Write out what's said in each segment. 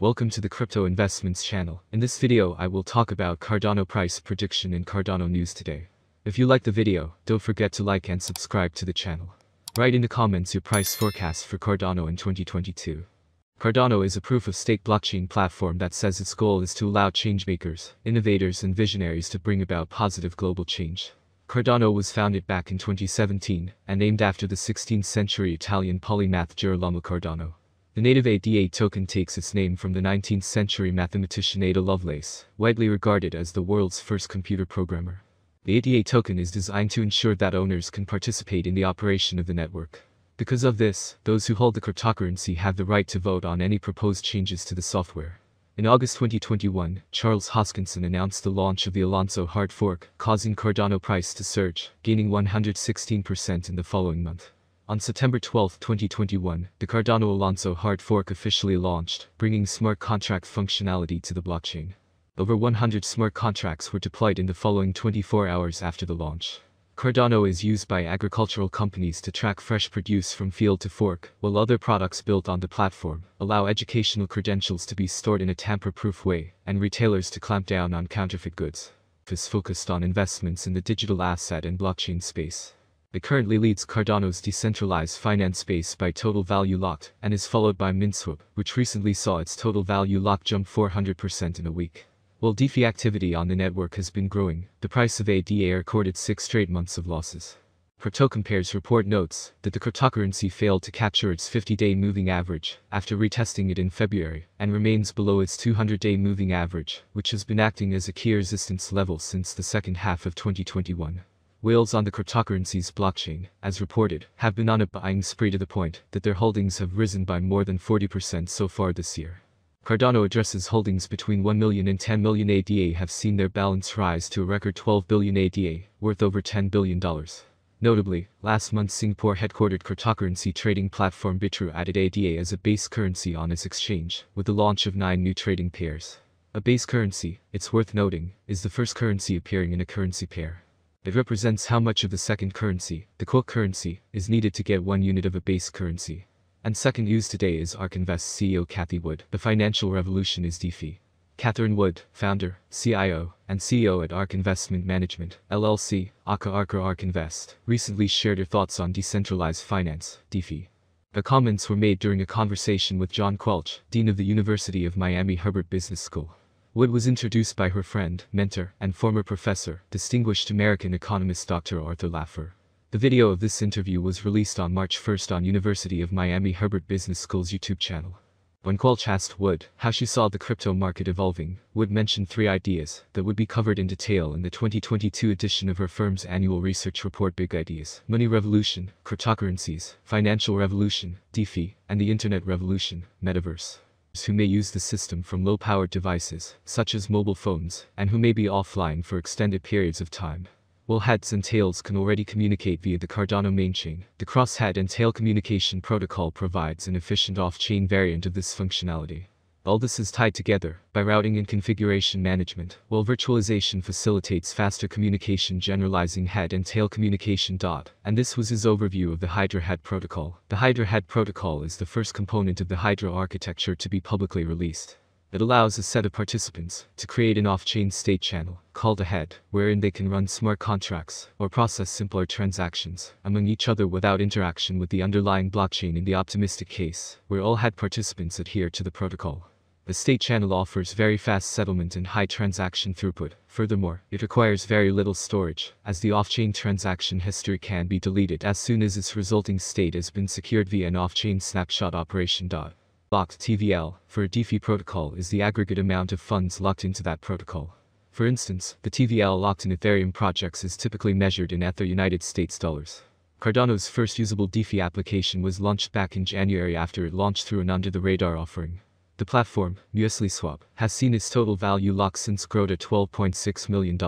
Welcome to the Crypto Investments channel. In this video I will talk about Cardano price prediction and Cardano news today. If you like the video, don't forget to like and subscribe to the channel. Write in the comments your price forecast for Cardano in 2022. Cardano is a proof-of-stake blockchain platform that says its goal is to allow changemakers, innovators and visionaries to bring about positive global change. Cardano was founded back in 2017 and named after the 16th century Italian polymath Girolamo Cardano. The native ADA token takes its name from the 19th century mathematician Ada Lovelace, widely regarded as the world's first computer programmer. The ADA token is designed to ensure that owners can participate in the operation of the network. Because of this, those who hold the cryptocurrency have the right to vote on any proposed changes to the software. In August 2021, Charles Hoskinson announced the launch of the Alonzo hard fork, causing Cardano price to surge, gaining 116% in the following month. On September 12, 2021, the Cardano Alonzo hard fork officially launched, bringing smart contract functionality to the blockchain. Over 100 smart contracts were deployed in the following 24 hours after the launch. Cardano is used by agricultural companies to track fresh produce from field to fork, while other products built on the platform allow educational credentials to be stored in a tamper-proof way, and retailers to clamp down on counterfeit goods. Is focused on investments in the digital asset and blockchain space. It currently leads Cardano's decentralized finance space by total value locked and is followed by Minswap, which recently saw its total value locked jump 400% in a week. While DeFi activity on the network has been growing, the price of ADA recorded six straight months of losses. CryptoCompare's report notes that the cryptocurrency failed to capture its 50-day moving average after retesting it in February and remains below its 200-day moving average, which has been acting as a key resistance level since the second half of 2021. Whales on the cryptocurrency's blockchain, as reported, have been on a buying spree to the point that their holdings have risen by more than 40% so far this year. Cardano addresses holdings between 1 million and 10 million ADA have seen their balance rise to a record 12 billion ADA, worth over $10 billion. Notably, last month Singapore headquartered cryptocurrency trading platform Bitrue added ADA as a base currency on its exchange, with the launch of nine new trading pairs. A base currency, it's worth noting, is the first currency appearing in a currency pair. It represents how much of the second currency, the quote currency, is needed to get one unit of a base currency. And second news today is ARK Invest CEO Cathie Wood. The financial revolution is DeFi. Catherine Wood, founder, CIO, and CEO at ARK Investment Management, LLC, aka Arca ARK Invest, recently shared her thoughts on decentralized finance, DeFi. The comments were made during a conversation with John Quelch, Dean of the University of Miami Herbert Business School. Wood was introduced by her friend, mentor, and former professor, distinguished American economist Dr. Arthur Laffer. The video of this interview was released on March 1 on University of Miami Herbert Business School's YouTube channel. When Quelch asked Wood how she saw the crypto market evolving, Wood mentioned three ideas that would be covered in detail in the 2022 edition of her firm's annual research report Big Ideas, Money Revolution, Cryptocurrencies, Financial Revolution, DeFi, and the Internet Revolution, Metaverse who may use the system from low-powered devices, such as mobile phones, and who may be offline for extended periods of time. While heads and tails can already communicate via the Cardano mainchain, the cross-head and tail communication protocol provides an efficient off-chain variant of this functionality. All this is tied together by routing and configuration management, while virtualization facilitates faster communication generalizing head and tail communication. And this was his overview of the Hydra Head protocol. The Hydra Head protocol is the first component of the Hydra architecture to be publicly released. It allows a set of participants to create an off-chain state channel, called a head, wherein they can run smart contracts or process simpler transactions among each other without interaction with the underlying blockchain in the optimistic case, where all head participants adhere to the protocol. The state channel offers very fast settlement and high transaction throughput. Furthermore, it requires very little storage, as the off-chain transaction history can be deleted as soon as its resulting state has been secured via an off-chain snapshot operation. Locked TVL, for a DeFi protocol is the aggregate amount of funds locked into that protocol. For instance, the TVL locked in Ethereum projects is typically measured in Ether United States dollars. Cardano's first usable DeFi application was launched back in January after it launched through an under-the-radar offering. The platform, MuesliSwap, has seen its total value lock since grow to $12.6 million.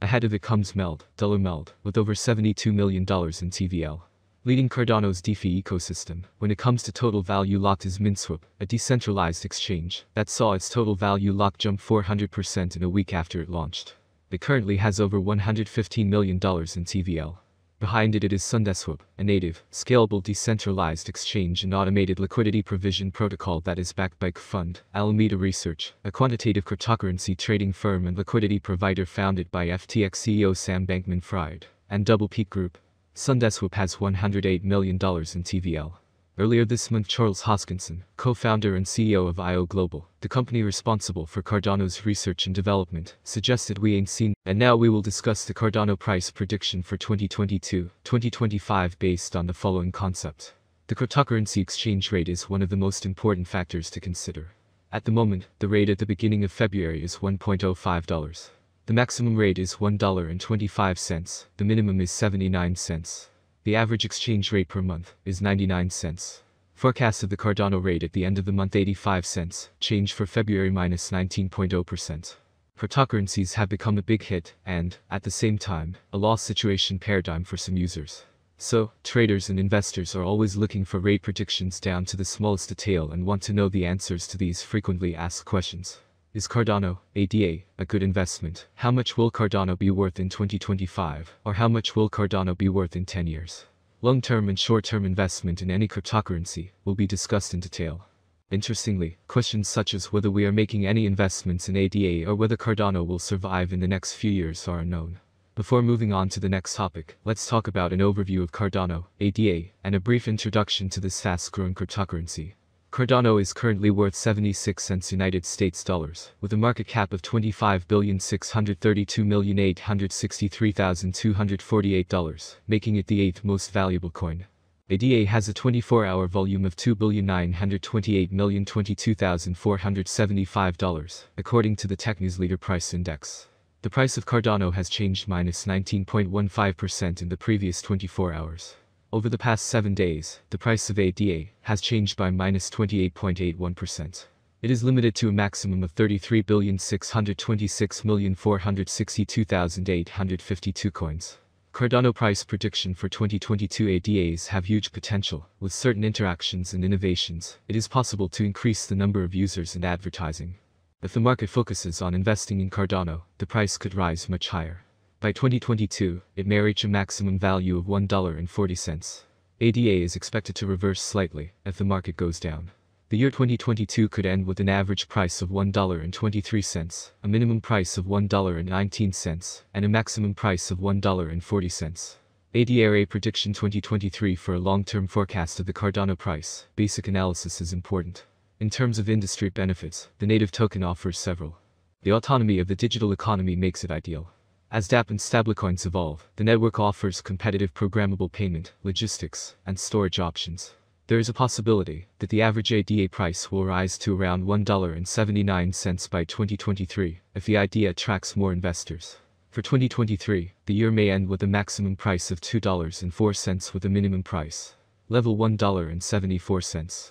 Ahead of it comes Meld, Dollar with over $72 million in TVL. Leading Cardano's DeFi ecosystem, when it comes to total value locked is Minswap, a decentralized exchange that saw its total value lock jump 400% in a week after it launched. It currently has over $115 million in TVL. Behind it it is SundaeSwap, a native, scalable decentralized exchange and automated liquidity provision protocol that is backed by Fund, Alameda Research, a quantitative cryptocurrency trading firm and liquidity provider founded by FTX CEO Sam Bankman-Fried, and Double Peak Group. SundaeSwap has $108 million in TVL. Earlier this month Charles Hoskinson, co-founder and CEO of IO Global, the company responsible for Cardano's research and development, suggested we ain't seen, and now we will discuss the Cardano price prediction for 2022-2025 based on the following concept. The cryptocurrency exchange rate is one of the most important factors to consider. At the moment, the rate at the beginning of February is $1.05. The maximum rate is $1.25, the minimum is 79 cents. The average exchange rate per month is 99 cents. Forecast of the Cardano rate at the end of the month 85 cents, change for February minus 19.0%. Cryptocurrencies have become a big hit and, at the same time, a loss situation paradigm for some users. So, traders and investors are always looking for rate predictions down to the smallest detail and want to know the answers to these frequently asked questions. Is Cardano, ADA, a good investment? How much will Cardano be worth in 2025? Or how much will Cardano be worth in 10 years? Long-term and short-term investment in any cryptocurrency will be discussed in detail. Interestingly, questions such as whether we are making any investments in ADA or whether Cardano will survive in the next few years are unknown. Before moving on to the next topic, let's talk about an overview of Cardano, ADA, and a brief introduction to this fast-growing cryptocurrency. Cardano is currently worth 76 cents United States dollars, with a market cap of $25,632,863,248, making it the eighth most valuable coin. ADA has a 24-hour volume of $2,928,022,475, according to the TechNews Leader Price Index. The price of Cardano has changed minus 19.15% in the previous 24 hours. Over the past 7 days, the price of ADA has changed by minus 28.81%. It is limited to a maximum of 33,626,462,852 coins. Cardano price prediction for 2022 ADAs have huge potential. With certain interactions and innovations, it is possible to increase the number of users and advertising. If the market focuses on investing in Cardano, the price could rise much higher. By 2022, it may reach a maximum value of $1.40. ADA is expected to reverse slightly as the market goes down. The year 2022 could end with an average price of $1.23, a minimum price of $1.19, and a maximum price of $1.40. ADA prediction 2023 for a long-term forecast of the Cardano price, basic analysis is important. In terms of industry benefits, the native token offers several. The autonomy of the digital economy makes it ideal. As dApp and stablecoins evolve, the network offers competitive programmable payment, logistics, and storage options. There is a possibility that the average ADA price will rise to around $1.79 by 2023 if the idea attracts more investors. For 2023, the year may end with a maximum price of $2.04 with a minimum price. Level $1.74.